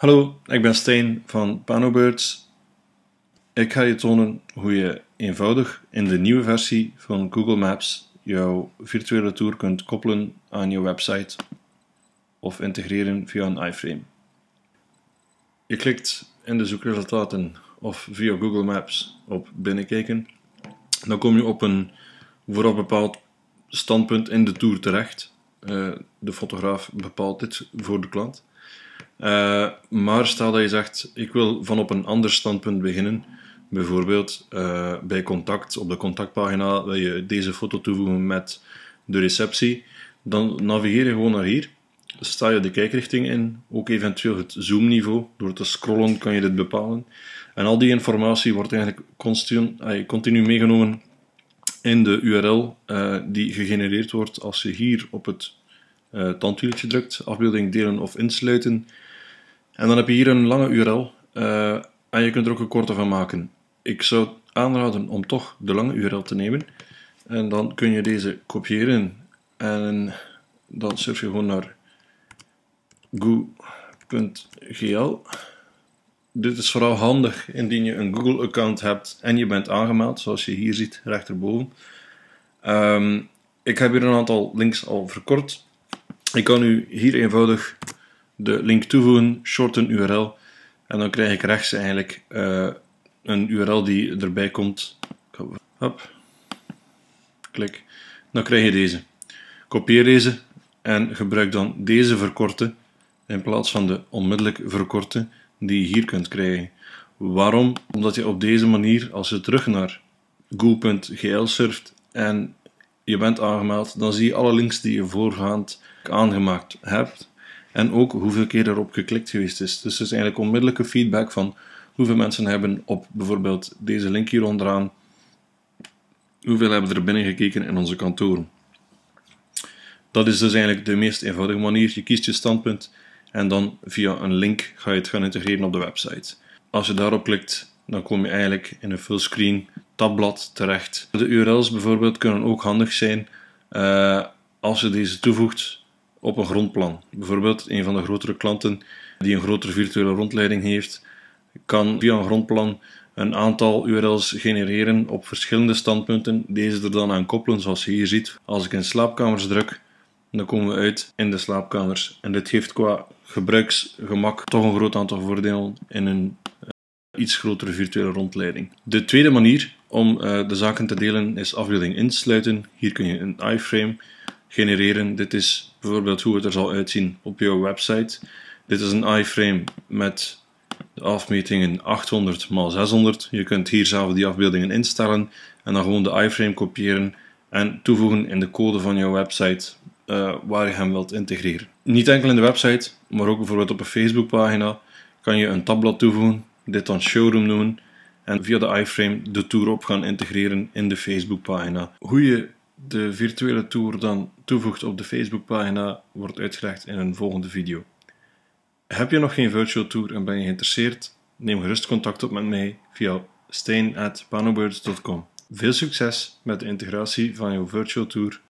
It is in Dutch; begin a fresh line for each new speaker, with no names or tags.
Hallo, ik ben Stijn van PanoBirds. Ik ga je tonen hoe je eenvoudig in de nieuwe versie van Google Maps jouw virtuele tour kunt koppelen aan je website of integreren via een iframe. Je klikt in de zoekresultaten of via Google Maps op binnenkijken. Dan kom je op een vooraf bepaald standpunt in de tour terecht. Uh, de fotograaf bepaalt dit voor de klant. Uh, maar stel dat je zegt, ik wil van op een ander standpunt beginnen. Bijvoorbeeld uh, bij contact, op de contactpagina wil je deze foto toevoegen met de receptie. Dan navigeer je gewoon naar hier. Sta je de kijkrichting in, ook eventueel het zoomniveau. Door te scrollen kan je dit bepalen. En al die informatie wordt eigenlijk continu, continu meegenomen in de URL die gegenereerd wordt als je hier op het uh, tandwieltje drukt, afbeelding delen of insluiten. En dan heb je hier een lange URL uh, en je kunt er ook een korte van maken. Ik zou aanraden om toch de lange URL te nemen. En dan kun je deze kopiëren en dan surf je gewoon naar goo.gl. Dit is vooral handig indien je een Google-account hebt en je bent aangemeld, zoals je hier ziet rechterboven. Um, ik heb hier een aantal links al verkort. Ik kan nu hier eenvoudig de link toevoegen, shorten URL, en dan krijg ik rechts eigenlijk uh, een URL die erbij komt. Hop. Klik. Dan krijg je deze. Kopieer deze en gebruik dan deze verkorte in plaats van de onmiddellijk verkorte die je hier kunt krijgen. Waarom? Omdat je op deze manier, als je terug naar goo.gl surft en je bent aangemeld, dan zie je alle links die je voorgaand aangemaakt hebt en ook hoeveel keer erop geklikt geweest is. Dus het is eigenlijk onmiddellijke feedback van hoeveel mensen hebben op bijvoorbeeld deze link hier onderaan, hoeveel hebben er binnen gekeken in onze kantoren. Dat is dus eigenlijk de meest eenvoudige manier. Je kiest je standpunt en dan via een link ga je het gaan integreren op de website. Als je daarop klikt, dan kom je eigenlijk in een fullscreen tabblad terecht. De URL's bijvoorbeeld kunnen ook handig zijn uh, als je deze toevoegt op een grondplan. Bijvoorbeeld een van de grotere klanten die een grotere virtuele rondleiding heeft, kan via een grondplan een aantal URL's genereren op verschillende standpunten, deze er dan aan koppelen zoals je hier ziet. Als ik in slaapkamers druk, dan komen we uit in de slaapkamers. En dit geeft qua gebruiksgemak toch een groot aantal voordelen in een uh, iets grotere virtuele rondleiding. De tweede manier om uh, de zaken te delen is afbeelding insluiten. Hier kun je een iframe genereren. Dit is bijvoorbeeld hoe het er zal uitzien op jouw website. Dit is een iframe met de afmetingen 800 x 600. Je kunt hier zelf die afbeeldingen instellen en dan gewoon de iframe kopiëren en toevoegen in de code van jouw website uh, waar je hem wilt integreren. Niet enkel in de website, maar ook bijvoorbeeld op een Facebookpagina kan je een tabblad toevoegen, dit dan showroom noemen en via de iframe de tour op gaan integreren in de Facebookpagina. Hoe je de virtuele tour dan toevoegt op de Facebookpagina wordt uitgelegd in een volgende video. Heb je nog geen virtual tour en ben je geïnteresseerd? Neem gerust contact op met mij via steen@panobirds.com. Veel succes met de integratie van jouw virtual tour